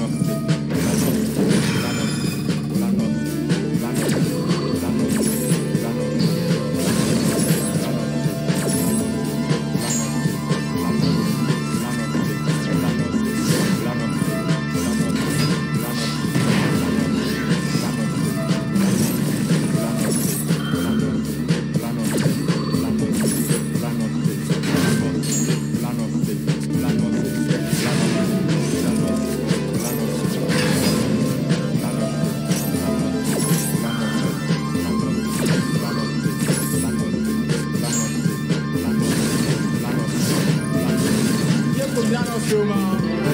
nothing. too long.